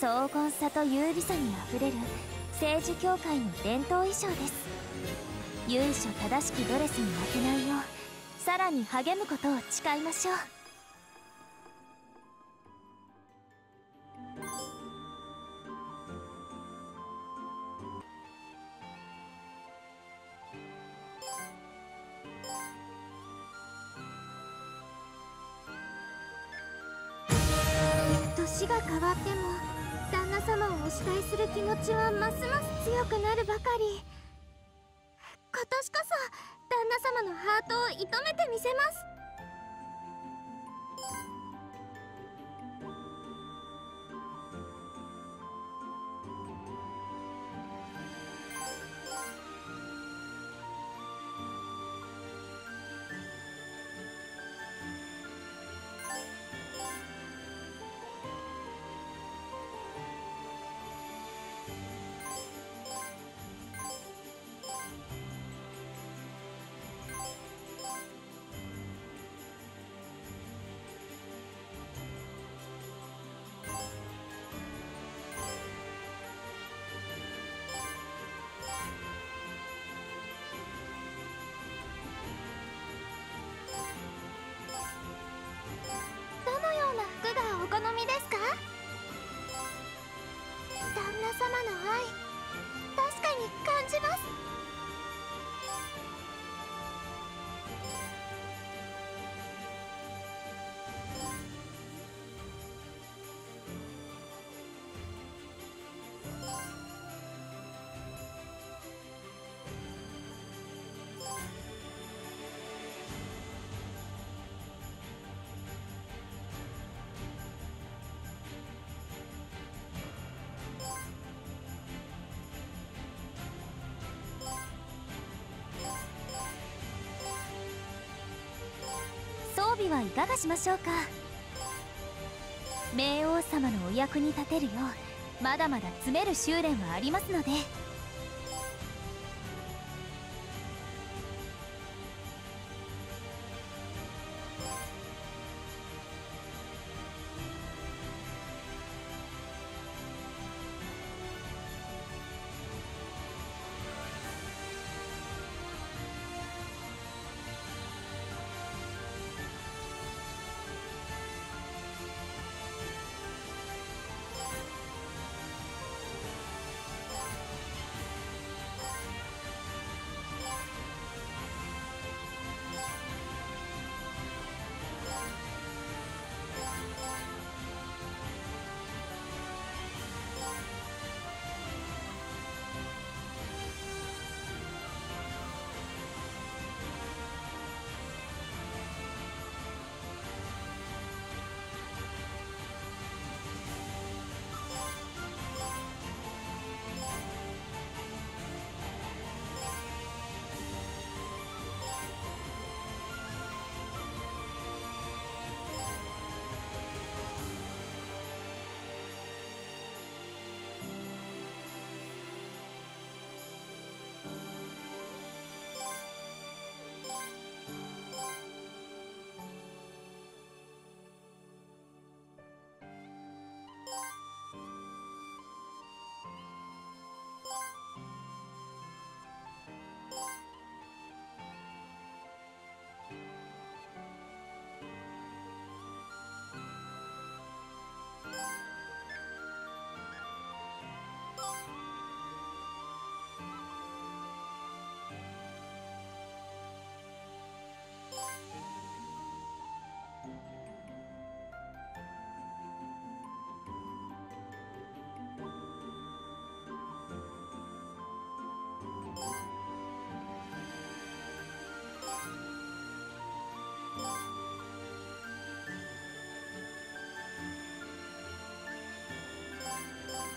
荘厳さと優美さにあふれる政治協会の伝統衣装です。由緒正しきドレスに負けないようさらに励むことを誓いましょう。年が変わっても旦那様をお慕いする気持ちはますます強くなるばかり。今年こそ旦那様のハートを射止めてみせます。はいかがしましょうか？冥王様のお役に立てるようまだまだ詰める修練はありますので。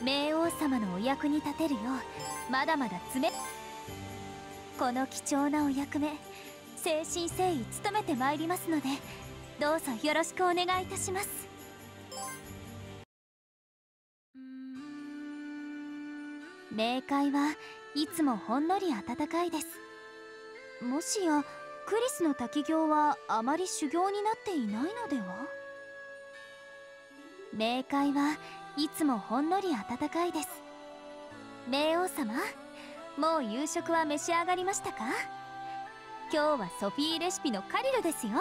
冥王様のお役に立てるようまだまだ詰めこの貴重なお役目誠心誠意務めてまいりますのでどうぞよろしくお願いいたします。冥界はいつもほんのり温かいです。もしやクリスの滝行はあまり修行になっていないのでは？冥界はいつもほんのり温かいです。冥王様もう夕食は召し上がりましたか？今日はソフィーレシピのカリルですよ。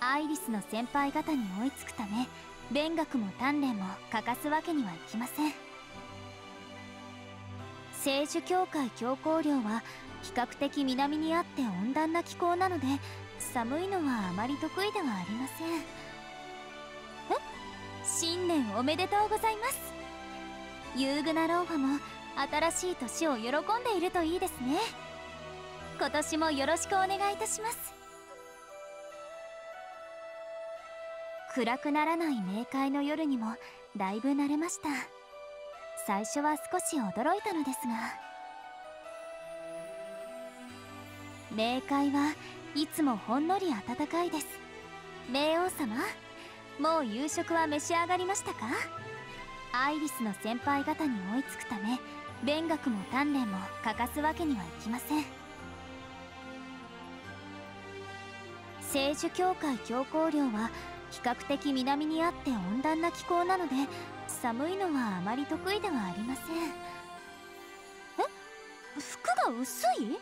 アイリスの先輩方に追いつくため勉学も鍛錬も欠かすわけにはいきません。聖樹教会教皇寮は比較的南にあって温暖な気候なので寒いのはあまり得意ではありません。新年おめでとうございます。ユーグナローファも新しい年を喜んでいるといいですね。今年もよろしくお願いいたします。暗くならない冥界の夜にもだいぶ慣れました。最初は少し驚いたのですが。冥界はいつもほんのり暖かいです。冥王様もう夕食は召し上がりましたか？アイリスの先輩方に追いつくため勉学も鍛錬も欠かすわけにはいきません。聖樹教会教皇寮は比較的南にあって温暖な気候なので寒いのはあまり得意ではありません。え？服が薄い？